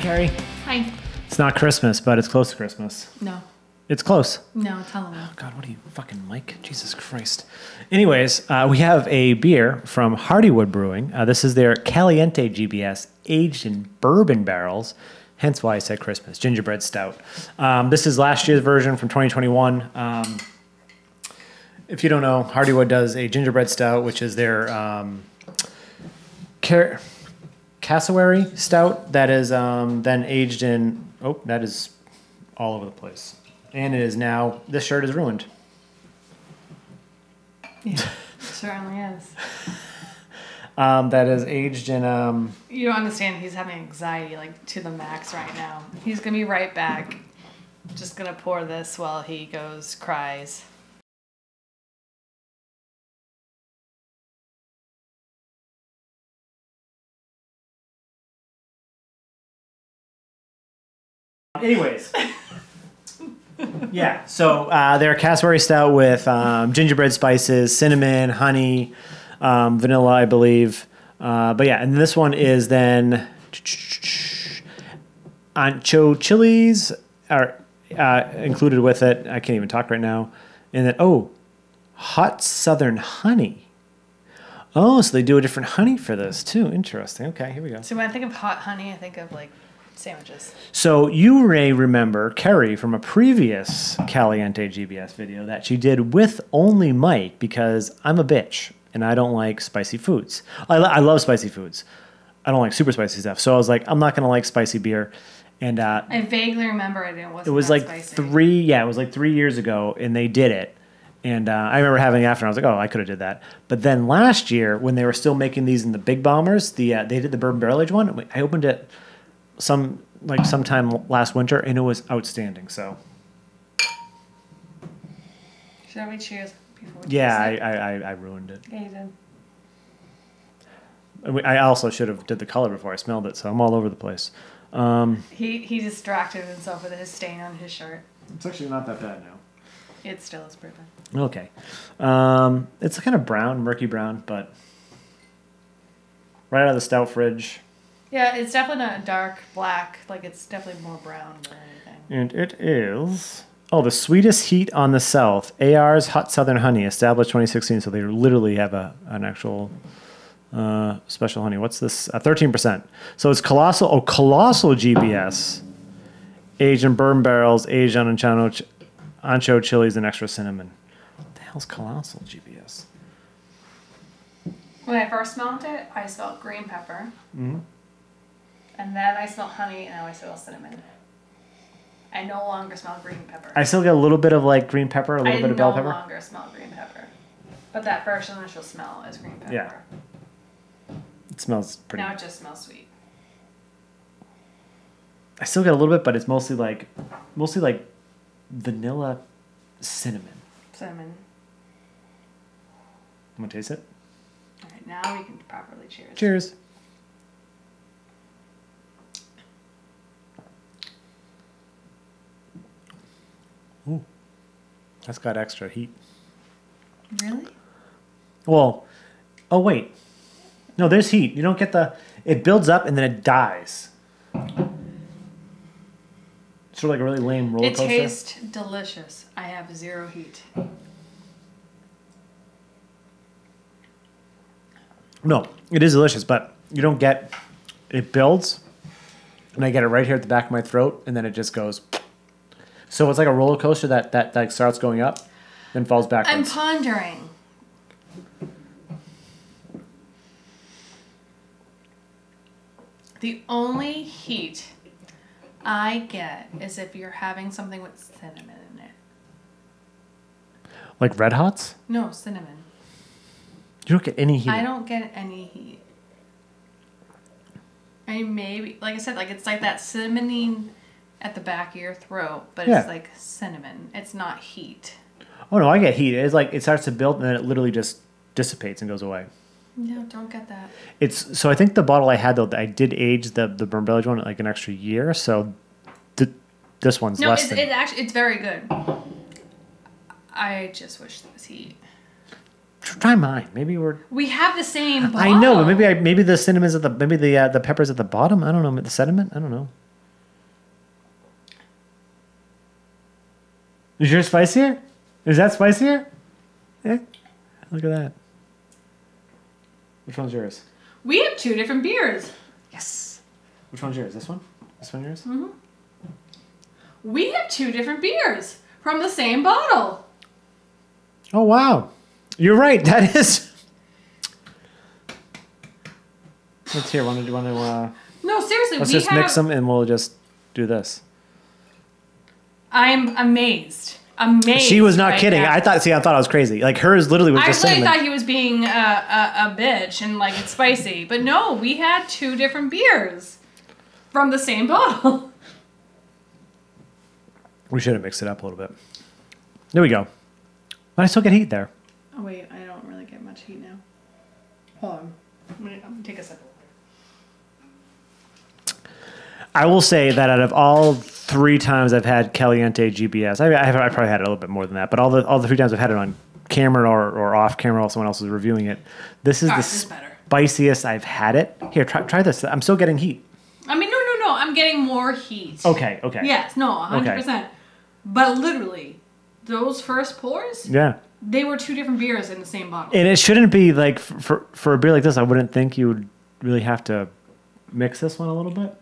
Carrie. Hi. It's not Christmas, but it's close to Christmas. No. It's close. No, tell them. Oh, God, what are you fucking Mike? Jesus Christ. Anyways, uh, we have a beer from Hardywood Brewing. Uh, this is their Caliente GBS, aged in bourbon barrels. Hence why I said Christmas gingerbread stout. Um, this is last year's version from 2021. Um, if you don't know, Hardywood does a gingerbread stout, which is their um, car- cassowary stout that is um, then aged in. Oh, that is all over the place. And it is now, this shirt is ruined. Yeah, it certainly is. Um, that is aged in. Um, You don't understand. He's having anxiety like to the max right now. He's gonna be right back. Just gonna pour this while he goes cries. Anyways. yeah, so uh, they're a cassowary stout with um, gingerbread spices, cinnamon, honey, um, vanilla, I believe. Uh, but yeah, and this one is then ancho chilies are uh, included with it. I can't even talk right now. And then, oh, hot southern honey. Oh, so they do a different honey for this too. Interesting. Okay, here we go. So when I think of hot honey, I think of like sandwiches. So you may remember Kerry from a previous Caliente GBS video that she did with only Mike because I'm a bitch and I don't like spicy foods. I, lo- I love spicy foods. I don't like super spicy stuff. So I was like, I'm not gonna like spicy beer. And uh, I vaguely remember it. It it was like spicy. three, yeah, it was like three years ago, and they did it. And uh, I remember having it after, and I was like, oh, I could have did that. But then last year, when they were still making these in the big bombers, the uh, they did the bourbon barrel aged one. I opened it some like sometime last winter, and it was outstanding. So Should we cheers before? we yeah, I? I, I, I ruined it. Yeah, you did. I also should have did the color before I smelled it, so I'm all over the place. Um, He he distracted himself with his stain on his shirt. it's actually not that bad now. It still is proven. Okay. Um, it's kind of brown, murky brown, but right out of the stout fridge. Yeah, it's definitely not dark black. Like it's definitely more brown than anything. And it is. Oh, the sweetest heat on the South. AR's Hot Southern Honey, established 2016. So they literally have a an actual uh, special honey. What's this? Uh, 13%. So it's colossal. Oh, colossal GBS. Aged in bourbon barrels, aged on ancho, ch- ancho chilies, and extra cinnamon. What the hell's colossal GBS? When I first smelled it, I smelled green pepper. Mm-hmm. And then I smell honey, and now I smell cinnamon. I no longer smell green pepper. I still get a little bit of like green pepper, a little I bit of no bell pepper. I no longer smell green pepper. But that first initial smell is green pepper. Yeah. It smells pretty. Now it just smells sweet. I still get a little bit, but it's mostly like, mostly like vanilla cinnamon. Cinnamon. I'm gonna taste it. All right, now we can properly cheers. Cheers. Ooh, that's got extra heat. Really? Well, oh wait, no, there's heat. You don't get the. It builds up and then it dies. Sort of like a really lame roller It coaster. tastes delicious. I have zero heat. No, it is delicious, but you don't get. It builds, and I get it right here at the back of my throat, and then it just goes. So it's like a roller coaster that that that starts going up, then falls back down. I'm pondering. The only heat I get is if you're having something with cinnamon in it. like red hots. No, cinnamon. You don't get any heat. I don't get any heat. I maybe, like I said, like it's like that cinnamoning at the back of your throat, but Yeah. it's like cinnamon. It's not heat. Oh no, I get heat. It's like it starts to build, and then it literally just dissipates and goes away. No, don't get that. It's so I think the bottle I had though I did age the the bourbon barrel one like an extra year, so th- this one's No, less it's, it's actually it's very good. I just wish there was heat. Try mine. Maybe we're. We have the same. I know, but maybe I maybe the cinnamon's at the maybe the uh, the peppers at the bottom. I don't know. The sediment. I don't know. Is yours spicier? Is that spicier? Yeah. Look at that. Which one's yours? We have two different beers. Yes. Which one's yours? This one? This one yours? Mhm. We have two different beers from the same bottle. Oh wow. You're right. That is. Let's hear. Want to do? Want to? Uh, No, seriously, let's we just have. mix them, and we'll just do this. I'm amazed. Amazed. She was not kidding. I thought. See, I thought I was crazy. Like hers, literally was I just really thought he was being a, a, a bitch and like it's spicy, but no, we had two different beers from the same bottle. we should have mixed it up a little bit. There we go. But I still get heat there. Oh wait, I don't really get much heat now. Hold on, I'm gonna, I'm gonna take a sip. I will say that out of all three times I've had Caliente GBS, I, I, I probably had it a little bit more than that, but all the all the three times I've had it on camera or, or off camera while someone else was reviewing it, this is All the this is spiciest I've had it. Here, try, try this. I'm still getting heat. I mean, no, no, no, I'm getting more heat. Okay, okay. Yes, no, 100%. But literally, those first pours, Yeah. they were two different beers in the same bottle. And it shouldn't be like for, for for a beer like this. I wouldn't think you would really have to mix this one a little bit.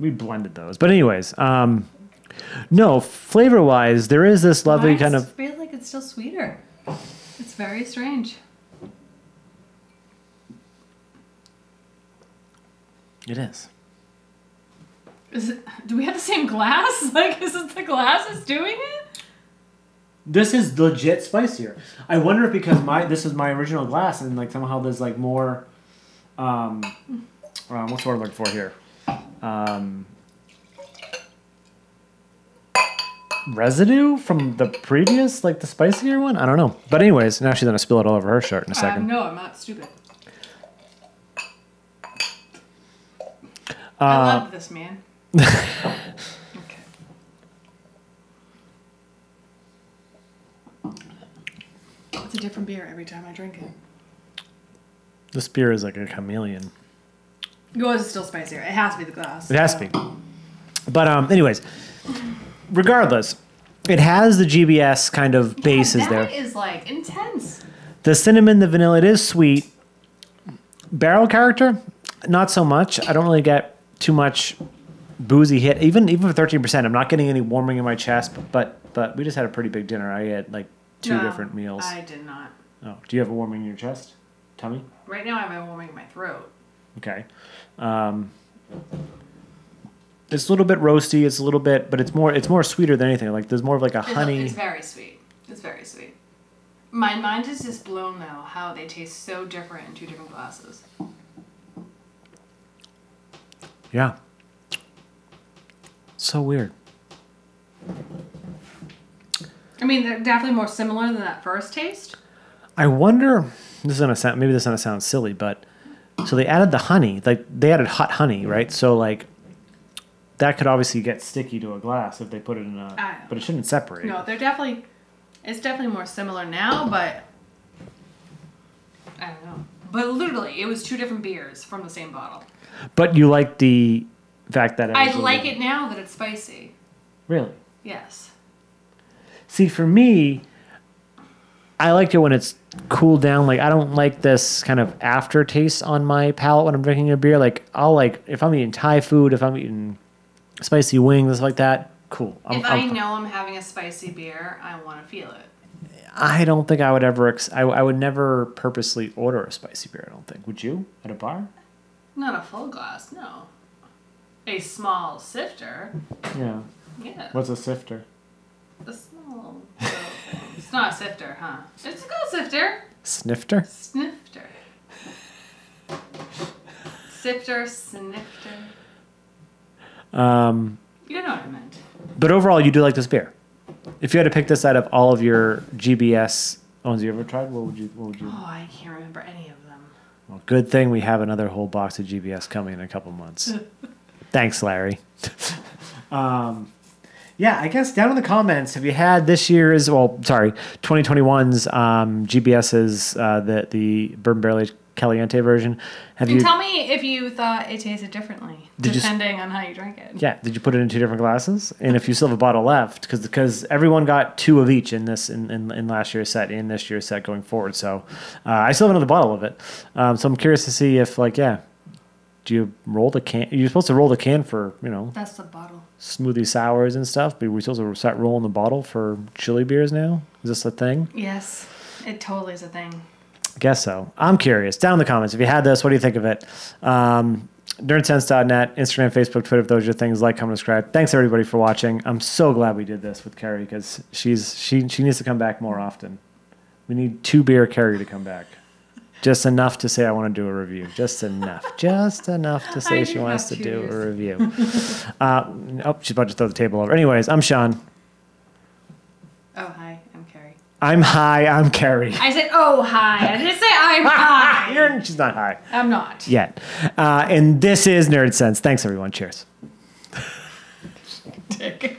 We blended those, but anyways, um, no flavor wise, there is this lovely Mine kind of feels like it's still sweeter. It's very strange. it is. Is it? Do we have the same glass? Like, is it the glass that's doing it? This is legit spicier. I wonder if because my this is my original glass and like somehow there's like more, um, uh, what's the word I'm looking for here? Um, residue from the previous like the spicier one. I don't know. But anyways, now she's gonna spill it all over her shirt in a second. Um, no, I'm not stupid. Uh, I love this man. okay. It's a different beer every time I drink it. This beer is like a chameleon. Yours is still spicier. It has to be the glass. It has to be. But um, anyways, regardless, it has the GBS kind of bases there. That is like intense. The cinnamon, the vanilla, it is sweet. Barrel character, not so much. I don't really get too much boozy hit. Even even for thirteen percent, I'm not getting any warming in my chest. But but we just had a pretty big dinner. I had like two No, different meals. I did not. oh, do you have a warming in your chest, tummy? Right now, I have a warming in my throat. Okay. Um, it's a little bit roasty. It's a little bit, but it's more it's more sweeter than anything. Like there's more of like a It's- honey. It's very sweet. It's very sweet. My mind is just blown though how they taste so different in two different glasses. Yeah. So weird. I mean, they're definitely more similar than that first taste. I wonder. This is gonna sound maybe this is gonna sound silly, but so they added the honey. Like they added hot honey, right? So like that could obviously get sticky to a glass if they put it in a. But it shouldn't separate. No, they're definitely. It's definitely more similar now, but I don't know. But literally, it was two different beers from the same bottle. But you like the fact that it I like it now that it's spicy. Really. Yes. See, for me, I like it when it's cooled down. Like I don't like this kind of aftertaste on my palate when I'm drinking a beer. Like I'll like if I'm eating Thai food, if I'm eating spicy wings, stuff like that. Cool. I'm- if I I'm- know I'm having a spicy beer, I want to feel it. I don't think I would ever. Ex- I, I would never purposely order a spicy beer. I don't think. Would you at a bar? Not a full glass, no. A small sifter, Yeah. yeah. What's a sifter? A small. It's not a sifter, huh? It's a called sifter. Snifter. Snifter. Sifter, snifter. Um, You know what I meant. but overall, you do like this beer. If you had to pick this out of all of your GBS ones you ever tried, what would you? What would you? Oh, I can't remember any of them. Well, good thing we have another whole box of GBS coming in a couple months. Thanks, Larry. um, yeah, I guess down in the comments, have you had this year's, well, sorry, 2021's um, GBS's, uh, the, the Bourbon Barrel Aged Caliente version. Have And you? tell me if you thought it tasted differently, Did you depending on how you drank it. Yeah, did you put it in two different glasses? And if you still have a bottle left, because because everyone got two of each in this in, in, in last year's set, in this year's set going forward. So uh, I still have another bottle of it. Um, so I'm curious to see if like yeah, do you roll the can? You're supposed to roll the can for you know That's the bottle. smoothie sours and stuff, but we're supposed to start rolling the bottle for chili beers now. Is this a thing? Yes, it totally is a thing. Guess so. I'm curious. Down in the comments, if you had this, what do you think of it? Um, nerdsense.net, Instagram, Facebook, Twitter, if those are your things, like, comment, subscribe. Thanks everybody for watching. I'm so glad we did this with Carrie because she's she she needs to come back more often. We need two beer Carrie to come back. Just enough to say I want to do a review. Just enough. Just enough to say I she wants to do a review. uh, oh, she's about to throw the table over. Anyways, I'm Sean. Oh, hi, I'm Carrie. I'm high. I'm Carrie. I said, oh, hi. I didn't say I'm high. You're, she's not high. I'm not. yet. Uh, and this is Nerdsense. Thanks, everyone. Cheers. Dick.